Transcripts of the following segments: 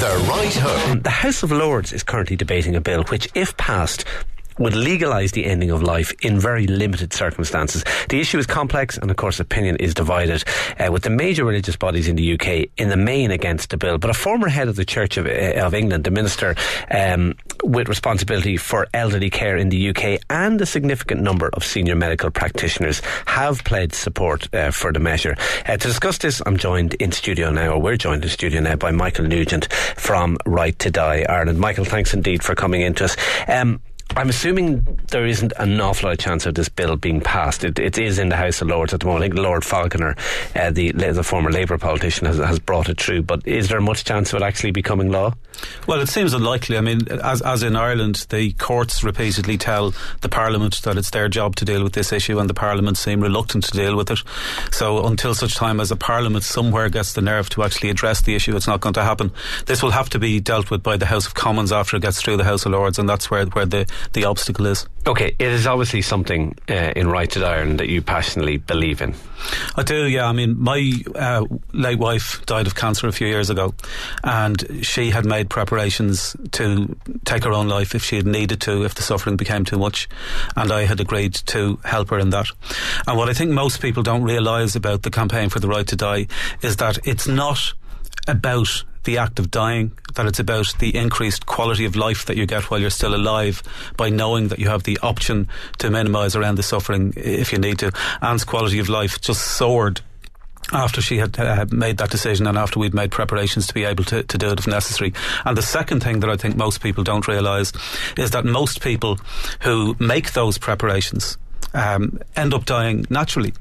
The Right Hook. The House of Lords is currently debating a bill which, if passed, would legalise the ending of life in very limited circumstances. The issue is complex, and of course, opinion is divided, uh, with the major religious bodies in the UK in the main against the bill. But a former head of the Church of, uh, of England, the minister um, with responsibility for elderly care in the UK, and a significant number of senior medical practitioners have pledged support uh, for the measure. Uh, to discuss this, I'm joined in studio now, or we're joined in studio now by Michael Nugent from Right to Die Ireland. Michael, thanks indeed for coming in to us. Um, I'm assuming there isn't an awful lot of chance of this bill being passed. It, it is in the House of Lords at the moment. I think Lord Falconer, uh, the, the former Labour politician, has, has brought it through. But is there much chance of it actually becoming law? Well, it seems unlikely. I mean, as, as in Ireland, the courts repeatedly tell the Parliament that it's their job to deal with this issue, and the Parliament seem reluctant to deal with it. So, until such time as a Parliament somewhere gets the nerve to actually address the issue, it's not going to happen. This will have to be dealt with by the House of Commons after it gets through the House of Lords, and that's where, where the, the obstacle is. Okay, it is obviously something uh, in Right to Ireland that you passionately believe in. I do, yeah. I mean, my uh, late wife died of cancer a few years ago, and she had made preparations to take her own life if she had needed to, if the suffering became too much, and I had agreed to help her in that. And what I think most people don't realise about the campaign for the right to die is that it's not about the act of dying, that it's about the increased quality of life that you get while you're still alive by knowing that you have the option to minimise around the suffering if you need to. Anne's quality of life just soared after she had uh, made that decision and after we'd made preparations to be able to, to do it if necessary. And the second thing that I think most people don't realise is that most people who make those preparations um, end up dying naturally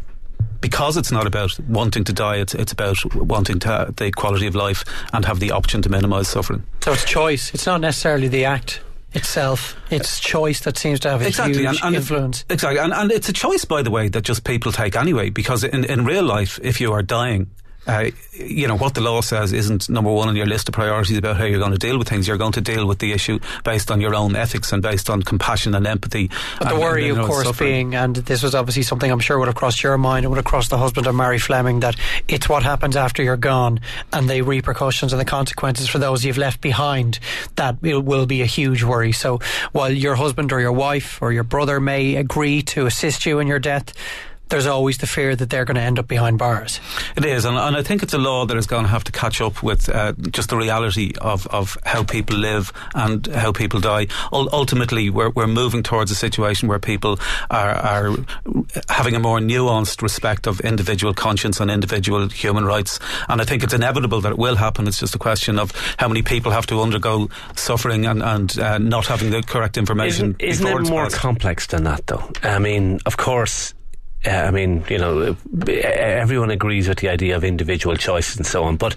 because it's not about wanting to die, it's it's about wanting to have the quality of life and have the option to minimise suffering. So it's choice. It's not necessarily the act itself. It's choice that seems to have a exactly. huge and, and influence. Exactly, and, and it's a choice, by the way, that just people take anyway. Because in in real life, if you are dying, uh, you know, what the law says isn't number one on your list of priorities about how you're going to deal with things. You're going to deal with the issue based on your own ethics and based on compassion and empathy. But the worry, and, you of course, suffering. being, and this was obviously something I'm sure would have crossed your mind and would have crossed the husband of Marie Fleming, that it's what happens after you're gone and the repercussions and the consequences for those you've left behind that will be a huge worry. So while your husband or your wife or your brother may agree to assist you in your death, there's always the fear that they're going to end up behind bars. It is, and, and I think it's a law that is going to have to catch up with uh, just the reality of, of how people live and how people die. U- ultimately, we're, we're moving towards a situation where people are, are having a more nuanced respect of individual conscience and individual human rights. And I think it's inevitable that it will happen. It's just a question of how many people have to undergo suffering and, and uh, not having the correct information. Isn't, isn't it it's more passed. complex than that, though? I mean, of course. Uh, I mean, you know, everyone agrees with the idea of individual choice and so on, but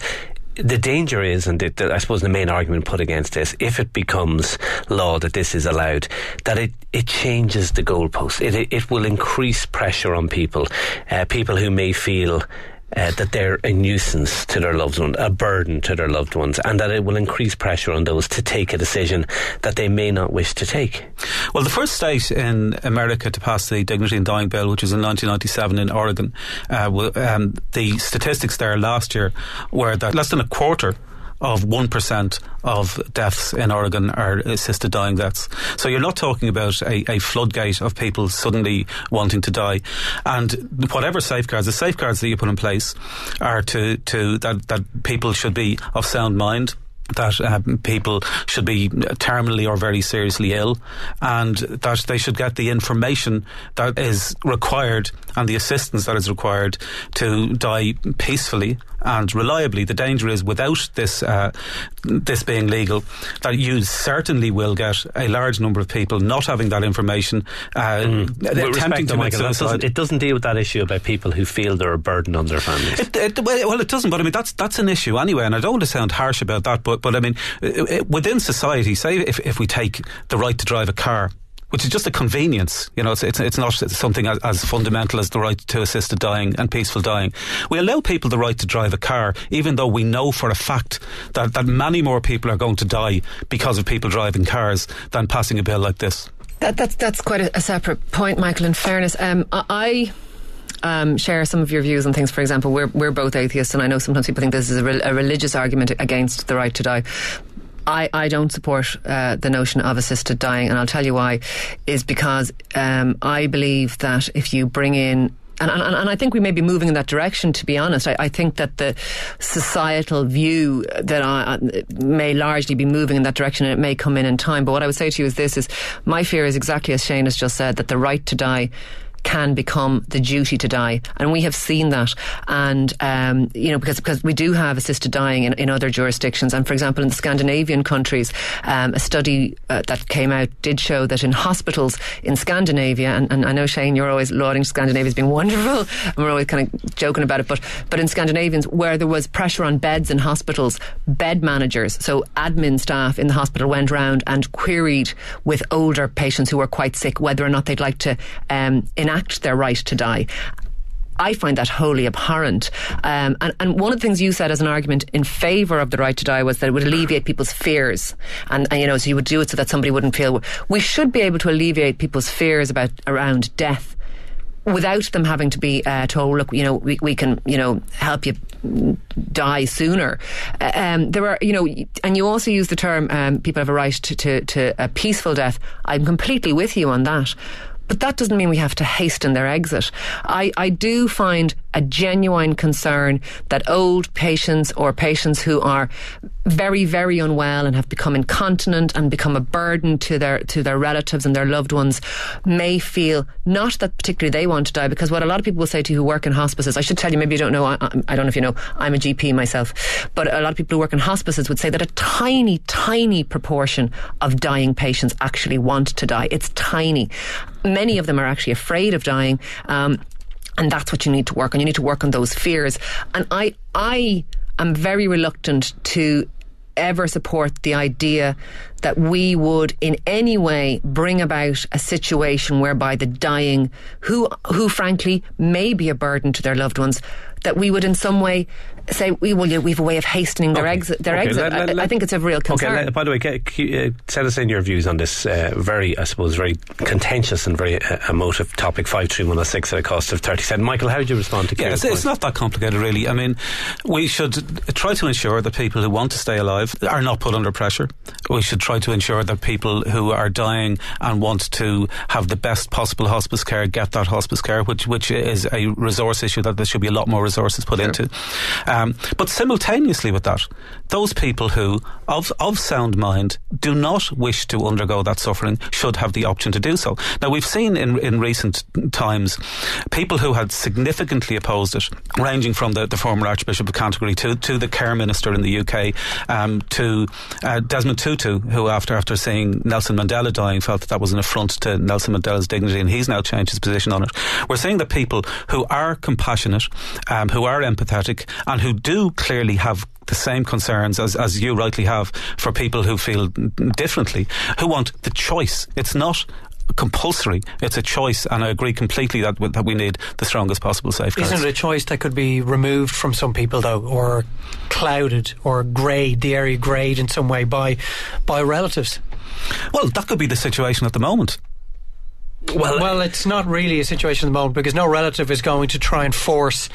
the danger is, and it, I suppose the main argument put against this, if it becomes law that this is allowed, that it, it changes the goalpost. It, it, it will increase pressure on people, uh, people who may feel uh, that they're a nuisance to their loved ones, a burden to their loved ones, and that it will increase pressure on those to take a decision that they may not wish to take. Well, the first state in America to pass the Dignity in Dying Bill, which was in 1997 in Oregon, uh, um, the statistics there last year were that less than a quarter of 1% of deaths in Oregon are assisted dying deaths. So you're not talking about a, a, floodgate of people suddenly wanting to die. And whatever safeguards, the safeguards that you put in place are to, to that, that people should be of sound mind that um, people should be terminally or very seriously ill and that they should get the information that is required and the assistance that is required to die peacefully and reliably. The danger is without this uh, this being legal that you certainly will get a large number of people not having that information uh, mm. attempting to Michael, commit it doesn't, it doesn't deal with that issue about people who feel they're a burden on their families. It, it, well, it doesn't, but I mean that's that's an issue anyway, and I don't want to sound harsh about that, but but I mean within society, say if if we take the right to drive a car which is just a convenience. You know, it's it's, it's not something as, as, fundamental as the right to assisted dying and peaceful dying. We allow people the right to drive a car, even though we know for a fact that, that many more people are going to die because of people driving cars than passing a bill like this. That, that's that's quite a, a separate point, Michael. In fairness, um, I um, share some of your views on things. For example, we're we're both atheists, and I know sometimes people think this is a, re- a religious argument against the right to die. I, I don't support uh, the notion of assisted dying, and I'll tell you why. Is because um, I believe that if you bring in and, and, and, I think we may be moving in that direction, to be honest. I, I think that the societal view that I, uh, may largely be moving in that direction and it may come in in time. But what I would say to you is this is my fear is exactly as Shane has just said, that the right to die can become the duty to die. And we have seen that. And, um, you know, because, because we do have assisted dying in, in other jurisdictions. And for example, in the Scandinavian countries, um, a study uh, that came out did show that in hospitals in Scandinavia, and, and I know Shane, you're always lauding Scandinavia as being wonderful, and we're always kind of joking about it, but, but in Scandinavians, where there was pressure on beds in hospitals, bed managers, so admin staff in the hospital went round and queried with older patients who were quite sick whether or not they'd like to um, enact their right to die. I find that wholly abhorrent. Um, and, and one of the things you said as an argument in favour of the right to die was that it would alleviate people's fears. And, and, you know, so you would do it so that somebody wouldn't feel. We should be able to alleviate people's fears about around death without them having to be uh, told, look, you know, we, we can, you know, help you die sooner. Uh, um, there are, you know, and you also use the term um, people have a right to, to, to a peaceful death. I'm completely with you on that. But that doesn't mean we have to hasten their exit. I, I do find a genuine concern that old patients or patients who are very, very unwell and have become incontinent and become a burden to their to their relatives and their loved ones may feel not that particularly they want to die because what a lot of people will say to you who work in hospices, I should tell you, maybe you don't know, I, I don't know if you know, I'm a GP myself, but a lot of people who work in hospices would say that a tiny, tiny proportion of dying patients actually want to die. It's tiny. Many of them are actually afraid of dying. Um, and that's what you need to work on. You need to work on those fears. And I, I am very reluctant to ever support the idea that we would in any way bring about a situation whereby the dying who who frankly may be a burden to their loved ones that we would in some way say we will we have a way of hastening their okay. exit their okay. exit. let, let, I, I, think it's a real concern. okay, by the way uh, send us in your views on this uh, very I suppose very contentious and very uh, emotive topic 53106 at a cost of 30 cents. Michael how would you respond to yeah, it's, it's, not that complicated really. I mean we should try to ensure that people who want to stay alive are not put under pressure. We should try to ensure that people who are dying and want to have the best possible hospice care get that hospice care which which is a resource issue that there should be a lot more resources put sure. into um, but simultaneously with that, those people who, of, of sound mind, do not wish to undergo that suffering should have the option to do so. Now, we've seen in, in recent times people who had significantly opposed it, ranging from the, the former Archbishop of Canterbury to, to the Care Minister in the UK, um, to uh, Desmond Tutu, who, after, after seeing Nelson Mandela dying, felt that that was an affront to Nelson Mandela's dignity, and he's now changed his position on it. We're seeing that people who are compassionate, um, who are empathetic, and who do clearly have the same concerns as, as you rightly have for people who feel differently, who want the choice. It's not compulsory. It's a choice, and I agree completely that that we need the strongest possible safeguards. Isn't it a choice that could be removed from some people, though, or clouded or greyed, the area greyed in some way by by relatives? Well, that could be the situation at the moment. Well, well, it's not really a situation at the moment because no relative is going to try and force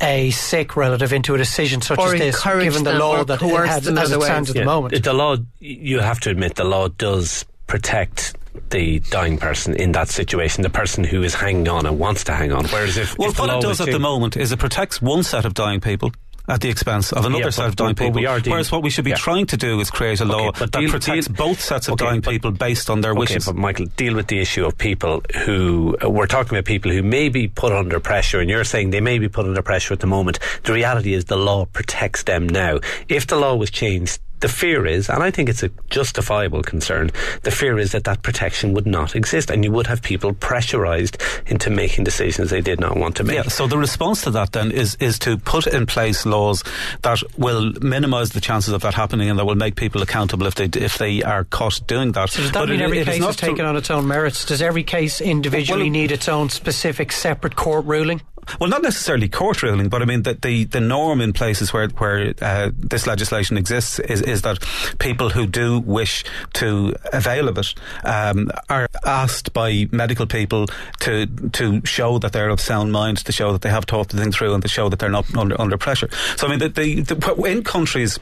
a sick relative into a decision such as this, given the law that it has, as it stands at yeah, the moment. The law, you have to admit, the law does protect the dying person in that situation, the person who is hanging on and wants to hang on. Whereas if well, if what it does at the moment is it protects one set of dying people at the expense of another yeah, set of dying people. We are Whereas what we should be yeah. trying to do is create a law okay, that deal, protects deal, both sets of okay, dying but, people based on their okay, wishes. But Michael, deal with the issue of people who uh, we're talking about people who may be put under pressure, and you're saying they may be put under pressure at the moment. The reality is the law protects them now. If the law was changed the fear is, and I think it's a justifiable concern, the fear is that that protection would not exist and you would have people pressurised into making decisions they did not want to make. Yeah, so the response to that then is, is to put in place laws that will minimise the chances of that happening and that will make people accountable if they if they are caught doing that. So does that but mean it, every case is, is taken on its own merits? Does every case individually well, need its own specific separate court ruling? Well, not necessarily court ruling, but I mean that the, the norm in places where where uh, this legislation exists is is that people who do wish to avail of it um, are asked by medical people to to show that they're of sound mind, to show that they have thought the thing through, and to show that they're not under under pressure. So I mean, the, the, the in countries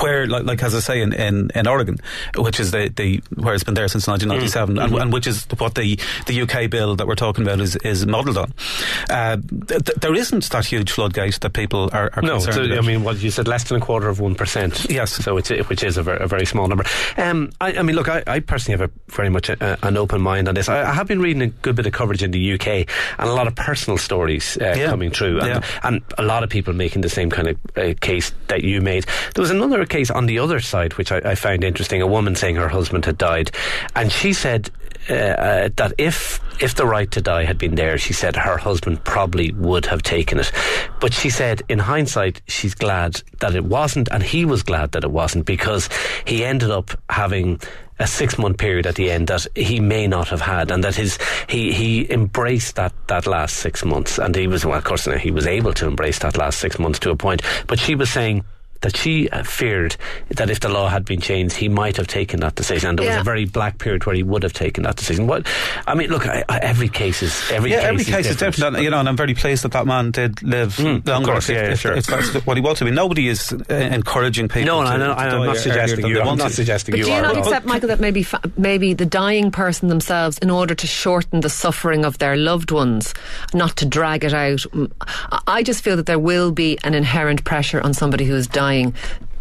where, like, like as I say, in, in, in Oregon, which is the, the where it's been there since 1997, mm. and, and, which is what the, the UK bill that we're talking about is, is modelled on. Uh, th- there isn't that huge floodgate that people are, are no, concerned so, I mean, what you said, less than a quarter of one percent. Yes, so it's which is a very, a very small number. Um, I, I, mean, look, I, I, personally have a very much a, an open mind on this. I, I, have been reading a good bit of coverage in the UK and a lot of personal stories uh, yeah. coming through, and, yeah. and, a lot of people making the same kind of uh, case that you made. There was another case on the other side, which I, I found interesting. A woman saying her husband had died, and she said uh, uh, that if if the right to die had been there, she said her husband probably would have taken it. But she said, in hindsight, she's glad that it wasn't, and he was glad that it wasn't because he ended up having a six month period at the end that he may not have had, and that his he he embraced that that last six months, and he was well, of course, he was able to embrace that last six months to a point. But she was saying that she uh, feared that if the law had been changed, he might have taken that decision, and there yeah. was a very black period where he would have taken that decision. What I mean, look, I, I, every case is every yeah, case every case is different. different. you know, and I'm very pleased that that man did live mm, longer. Course, yeah, if, sure. if, that's what he wants to be. Nobody is uh, encouraging people. No, to, no, no, to I'm not suggesting you. I'm not suggesting but you. do you are. not accept, Michael, that maybe fa- maybe the dying person themselves, in order to shorten the suffering of their loved ones, not to drag it out. I just feel that there will be an inherent pressure on somebody who is dying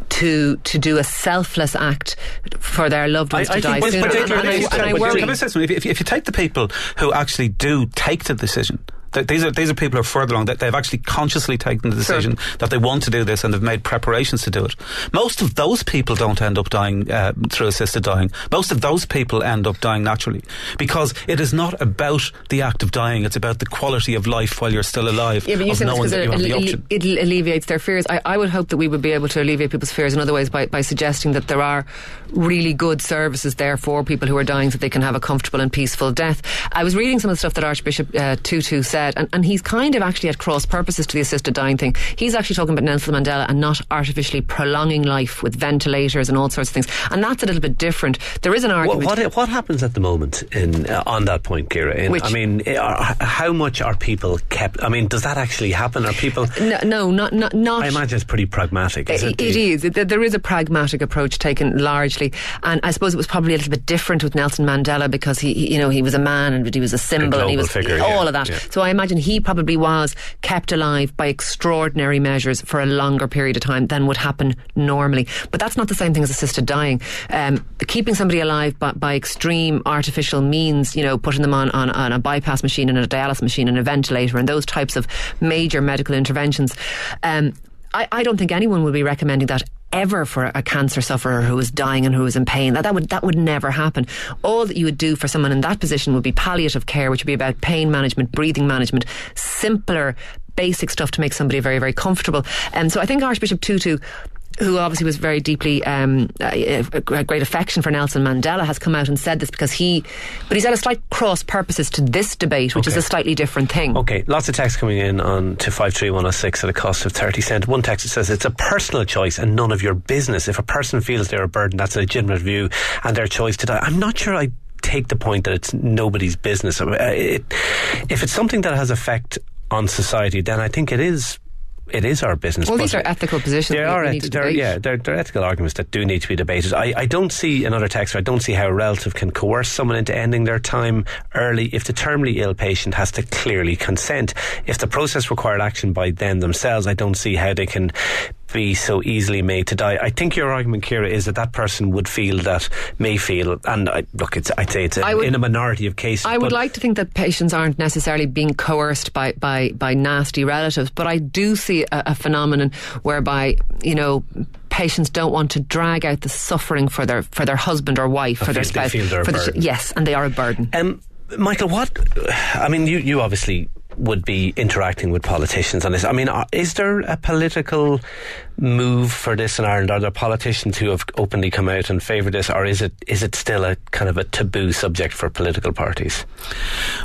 to to do a selfless act for their loved ones I, to I die sooner. And, and, I, and I worry. Can I say something? If, if you take the people who actually do take the decision these are these are people who are further along that they've actually consciously taken the decision sure. that they want to do this and they've made preparations to do it. Most of those people don't end up dying uh, through assisted dying. Most of those people end up dying naturally because it is not about the act of dying. It's about the quality of life while you're still alive. Yeah, but you saying because it, it, it, alleviates their fears. I, I, would hope that we would be able to alleviate people's fears in other ways by, by suggesting that there are really good services there for people who are dying so they can have a comfortable and peaceful death. I was reading some of the stuff that Archbishop uh, Tutu said said, and, and he's kind of actually at cross purposes to the assisted dying thing. He's actually talking about Nelson Mandela and not artificially prolonging life with ventilators and all sorts of things. And that's a little bit different. There is an argument. What, what, what happens at the moment in uh, on that point, Ciara? In, Which, I mean, eh, are, how much are people kept? I mean, does that actually happen? Are people? No, no not, not, not. I imagine it's pretty pragmatic. Is it, it is. There is a pragmatic approach taken largely, and I suppose it was probably a little bit different with Nelson Mandela because he, you know, he was a man and he was a symbol, a and he was figure, all yeah, of that. Yeah. So I imagine he probably was kept alive by extraordinary measures for a longer period of time than would happen normally. But that's not the same thing as assisted dying. Um, keeping somebody alive by, by, extreme artificial means, you know, putting them on, on, on a bypass machine and a dialysis machine and a ventilator and those types of major medical interventions. Um, I, I, don't think anyone would be recommending that ever for a cancer sufferer who is dying and who is in pain. That that would that would never happen. All that you would do for someone in that position would be palliative care, which would be about pain management, breathing management, simpler basic stuff to make somebody very, very comfortable. And um, so I think Archbishop Tutu who obviously was very deeply um, a, a, great affection for Nelson Mandela, has come out and said this because he, but he's had a slight cross purposes to this debate, which okay. is a slightly different thing. Okay, lots of text coming in on to five three one zero oh six at a cost of thirty cent. One text says it's a personal choice and none of your business. If a person feels they're a burden, that's a legitimate view and their choice to die. I'm not sure I take the point that it's nobody's business. Uh, it, if it's something that has effect on society, then I think it is it is our business. Well, these are ethical positions. There are, there, yeah, there, there, are ethical arguments that do need to be debated. I, I don't see another text. I don't see how a relative can coerce someone into ending their time early if the terminally ill patient has to clearly consent. If the process required action by them themselves, I don't see how they can be so easily made to die. I think your argument, Ciara, is that that person would feel that, may feel, and I, look, it's, I'd say it's a, would, in a minority of cases. I would like to think that patients aren't necessarily being coerced by, by, by nasty relatives, but I do see a, a phenomenon whereby, you know, patients don't want to drag out the suffering for their for their husband or wife, I for their spouse. for the, yes, and they are a burden. Um, Michael, what? I mean, you, you obviously would be interacting with politicians on this. I mean, uh, is there a political move for this in Ireland? Are there politicians who have openly come out and favour this, or is it is it still a kind of a taboo subject for political parties?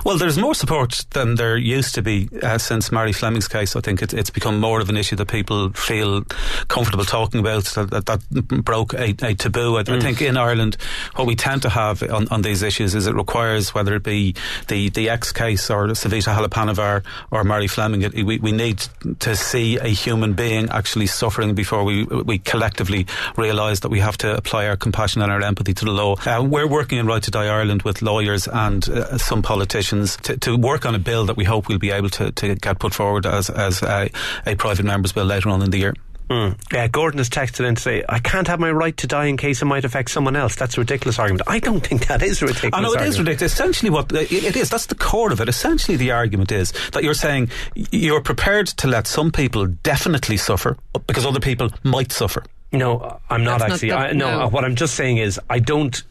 Well, there's more support than there used to be uh, since Marie Fleming's case. I think it, it's become more of an issue that people feel comfortable talking about. That, that, that broke a, a taboo. I, mm. I, think in Ireland, what we tend to have on, on, these issues is it requires whether it be the the X case or Savita Halappanavar or Mary Fleming, it, we, we need to see a human being actually suffering before we we collectively realise that we have to apply our compassion and our empathy to the law. Uh, we're working in Right to Die Ireland with lawyers and uh, some politicians to, to, work on a bill that we hope we'll be able to, to get put forward as, as a, a private member's bill later on in the year. Mm. Yeah, Gordon has texted in to say, I can't have my right to die in case it might affect someone else. That's a ridiculous argument. I don't think that is ridiculous. I know it argument. is ridiculous. Essentially, what it is, that's the core of it. Essentially, the argument is that you're saying you're prepared to let some people definitely suffer because other people might suffer. No, I'm not That's actually. Not the, I, no, no, what I'm just saying is I don't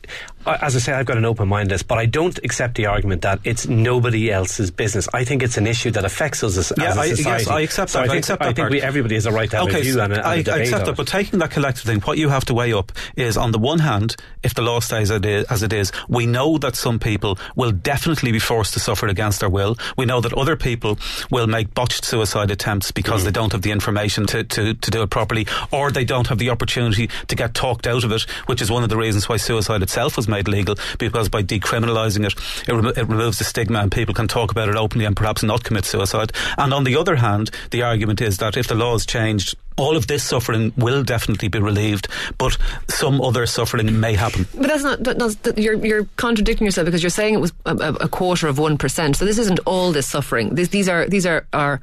as I say, I've got an open mind this, but I don't accept the argument that it's nobody else's business. I think it's an issue that affects us as, yeah, as a I, society. Yes, I accept that. I, think, I accept I that think we, everybody has a right to have okay, a view and a, I, and a I accept that, but taking that collective thing, what you have to weigh up is, on the one hand, if the law stays as it is, we know that some people will definitely be forced to suffer against their will. We know that other people will make botched suicide attempts because mm. they don't have the information to, to, to do it properly, or they don't have the opportunity to get talked out of it, which is one of the reasons why suicide itself was made legal. Because by decriminalising it, it, remo- it, removes the stigma and people can talk about it openly and perhaps not commit suicide. And on the other hand, the argument is that if the law is changed, all of this suffering will definitely be relieved, but some other suffering may happen. But that's not, that's, that, you're, you're contradicting yourself because you're saying it was a, a quarter of 1%. So this isn't all this suffering. This, these are, these are, are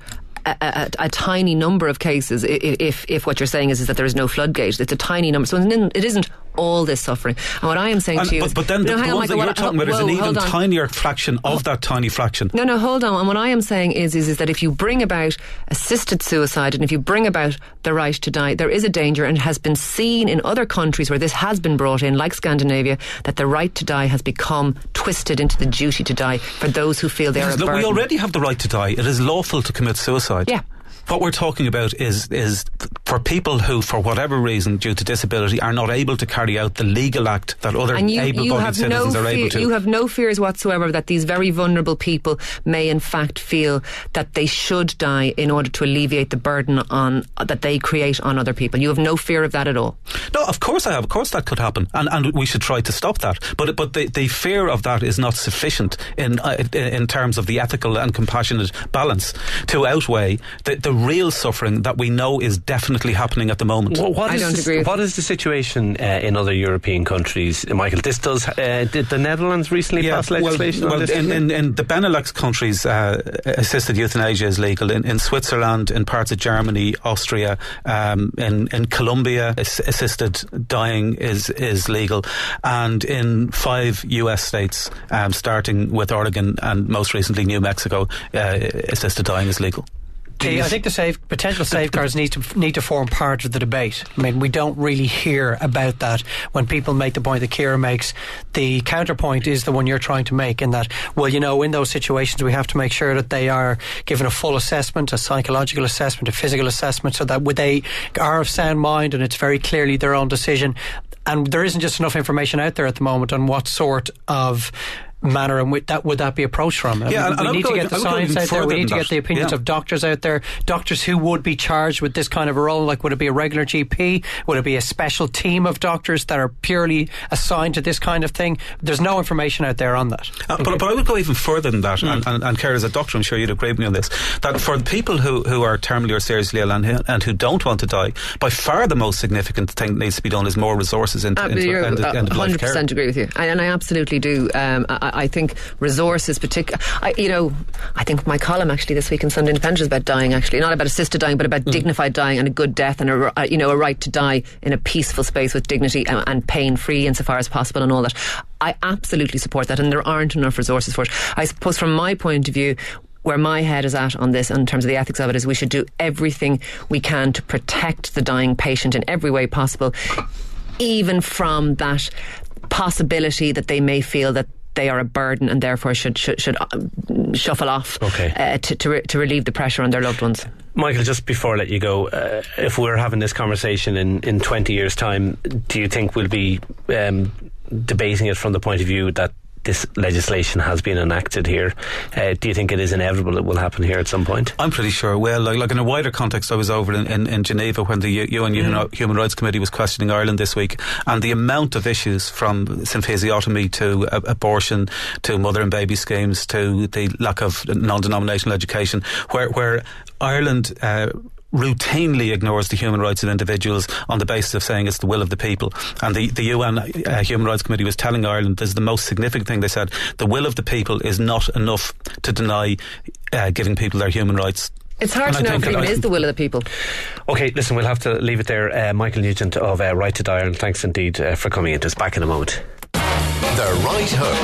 a, a, a, tiny number of cases if if what you're saying is, is that there is no floodgate. It's a tiny number. So it isn't all this suffering. And what I am saying and, to you but, is, but then no, the, the ones that you're talking about whoa, is an even tinier fraction of oh. that tiny fraction. No, no, hold on. And what I am saying is, is, is that if you bring about assisted suicide and if you bring about the right to die, there is a danger, and has been seen in other countries where this has been brought in, like Scandinavia, that the right to die has become twisted into the duty to die for those who feel they are. Look, we already have the right to die. It is lawful to commit suicide. Yeah. What we're talking about is is for people who, for whatever reason, due to disability, are not able to carry out the legal act that other you, able-bodied citizens no are able to. You have no fears whatsoever that these very vulnerable people may, in fact, feel that they should die in order to alleviate the burden on that they create on other people. You have no fear of that at all. No, of course I have. Of course that could happen, and and we should try to stop that. But but the, the fear of that is not sufficient in uh, in terms of the ethical and compassionate balance to outweigh the, the real suffering that we know is definitely happening at the moment. Well, I don't the, agree. What is the situation uh, in other European countries, Michael? This does. Uh, did the Netherlands recently yeah, pass legislation well, well in, in, in, the Benelux countries, uh, assisted euthanasia is legal. In, in, Switzerland, in parts of Germany, Austria, um, in, in Colombia, assisted dying is is legal, and in five U.S. states, um, starting with Oregon and most recently New Mexico, uh, assisted dying is legal. I think the safe, potential safeguards need to need to form part of the debate. I mean, we don't really hear about that when people make the point that Ciara makes. The counterpoint is the one you're trying to make, in that, well, you know, in those situations, we have to make sure that they are given a full assessment, a psychological assessment, a physical assessment, so that they are of sound mind and it's very clearly their own decision. And there isn't just enough information out there at the moment on what sort of manner and would that would that be approached from? Yeah, we, we need to get the science out there. We need to get the opinions yeah. of doctors out there. Doctors who would be charged with this kind of a role. Like, would it be a regular GP? Would it be a special team of doctors that are purely assigned to this kind of thing? There's no information out there on that. Uh, but, but I would go even further than that. Mm. And, and, and Ciara, as a doctor, I'm sure you'd agree with me on this. That for the people who, who are terminally or seriously ill and, and who don't want to die, by far the most significant thing that needs to be done is more resources into, uh, into end, end, of life care. 100% agree with you, and, and I absolutely do. Um, I, I think resources, particular. You know, I think my column actually this week in Sunday Independent is about dying. Actually, not about assisted dying, but about mm. dignified dying and a good death and a, a, you know a right to die in a peaceful space with dignity and, and pain free insofar as possible and all that. I absolutely support that, and there aren't enough resources for it. I suppose from my point of view, where my head is at on this in terms of the ethics of it is we should do everything we can to protect the dying patient in every way possible even from that possibility that they may feel that they are a burden and therefore should should, should um, shuffle off Okay. uh, to, to, re- to relieve the pressure on their loved ones. Michael, just before I let you go, uh, if we're having this conversation in, in 20 years' time, do you think we'll be um, debating it from the point of view that this legislation has been enacted here? Uh, do you think it is inevitable it will happen here at some point? I'm pretty sure. Well, like, like in a wider context, I was over in, in, in Geneva when the UN Human, Human Rights Committee was questioning Ireland this week, and the amount of issues from symphysiotomy to uh, abortion to mother and baby schemes to the lack of non-denominational education, where where Ireland. Uh, routinely ignores the human rights of individuals on the basis of saying it's the will of the people. And the, the UN uh, Human Rights Committee was telling Ireland this is the most significant thing they said the will of the people is not enough to deny uh, giving people their human rights. It's hard And to I know think if it even I- is the will of the people. Okay, listen, we'll have to leave it there. Uh, Michael Nugent of uh, Right to Die Ireland, thanks indeed uh, for coming in. Just back in a moment. The Right Hook.